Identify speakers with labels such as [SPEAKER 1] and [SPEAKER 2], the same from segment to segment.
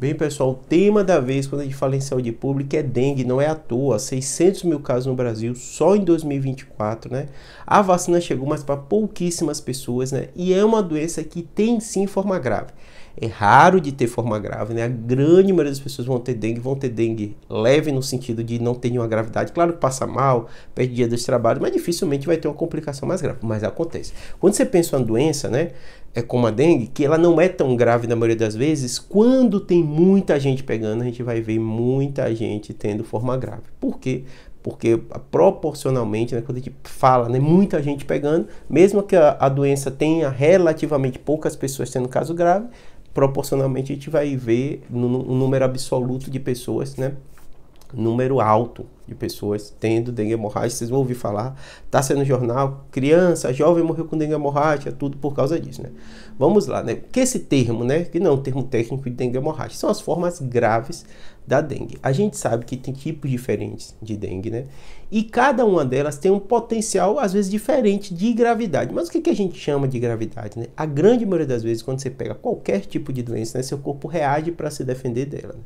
[SPEAKER 1] Bem, pessoal, o tema da vez quando a gente fala em saúde pública é dengue, não é à toa. 600 mil casos no Brasil só em 2024, né? A vacina chegou, mas para pouquíssimas pessoas, né? E é uma doença que tem sim forma grave. É raro de ter forma grave, né? A grande maioria das pessoas vão ter dengue, vão ter dengue leve no sentido de não ter nenhuma gravidade. Claro que passa mal, perde dia dos trabalhos, mas dificilmente vai ter uma complicação mais grave. Mas acontece. Quando você pensa em uma doença, né? é como a dengue, que ela não é tão grave na maioria das vezes, quando tem muita gente pegando, a gente vai ver muita gente tendo forma grave. Por quê? Porque proporcionalmente, né, quando a gente fala, né, muita gente pegando, mesmo que a, a doença tenha relativamente poucas pessoas tendo caso grave, proporcionalmente a gente vai ver um número absoluto de pessoas, né, número alto de pessoas tendo dengue hemorrágica. Vocês vão ouvir falar, tá sendo jornal, criança, jovem morreu com dengue hemorrágica, tudo por causa disso, né? Vamos lá, né? Que esse termo, né? Que não é um termo técnico de dengue hemorrágica, são as formas graves da dengue. A gente sabe que tem tipos diferentes de dengue, né? E cada uma delas tem um potencial, às vezes, diferente de gravidade. Mas o que, que a gente chama de gravidade, né? A grande maioria das vezes, quando você pega qualquer tipo de doença, né, seu corpo reage para se defender dela. Né?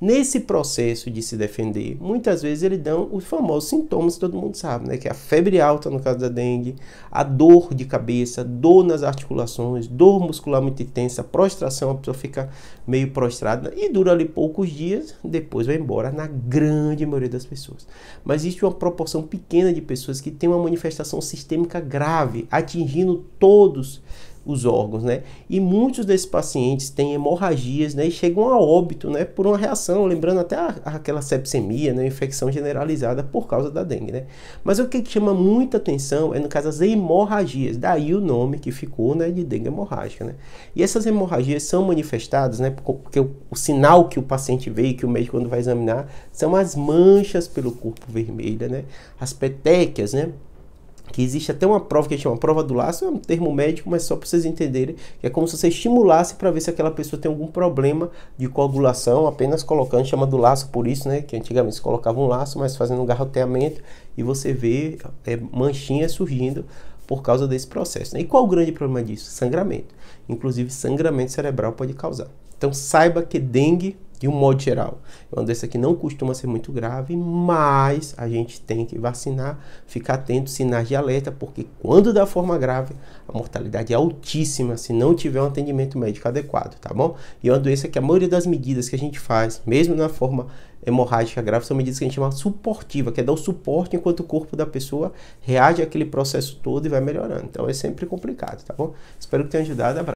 [SPEAKER 1] Nesse processo de se defender, muitas vezes eles dão os famosos sintomas que todo mundo sabe, né? Que é a febre alta no caso da dengue, a dor de cabeça, dor nas articulações, dor muscular muito intensa, prostração, a pessoa fica meio prostrada e dura ali poucos dias, depois vai embora na grande maioria das pessoas. Mas existe uma proporção pequena de pessoas que tem uma manifestação sistêmica grave, atingindo todos os órgãos, né? E muitos desses pacientes têm hemorragias, né? E chegam a óbito, né? Por uma reação, lembrando até a, aquela sepsemia, né? Infecção generalizada por causa da dengue, né? Mas o que chama muita atenção é no caso das hemorragias, daí o nome que ficou, né? De dengue hemorrágica, né? E essas hemorragias são manifestadas, né? Porque o, o sinal que o paciente vê que o médico quando vai examinar são as manchas pelo corpo vermelha, né? As petequias, né? Que existe até uma prova que chama prova do laço, é um termo médico, mas só para vocês entenderem, que é como se você estimulasse para ver se aquela pessoa tem algum problema de coagulação, apenas colocando, chama do laço por isso, né, que antigamente se colocava um laço, mas fazendo um garroteamento e você vê é, manchinhas surgindo por causa desse processo. Né? E qual o grande problema disso? Sangramento. Inclusive, sangramento cerebral pode causar. Então, saiba que dengue de um modo geral. É uma doença que não costuma ser muito grave, mas a gente tem que vacinar, ficar atento, sinais de alerta, porque quando dá forma grave, a mortalidade é altíssima se não tiver um atendimento médico adequado, tá bom? E é uma doença que a maioria das medidas que a gente faz, mesmo na forma hemorrágica grave, são medidas que a gente chama suportiva, que é dar o suporte enquanto o corpo da pessoa reage àquele processo todo e vai melhorando. Então é sempre complicado, tá bom? Espero que tenha ajudado. Abraço.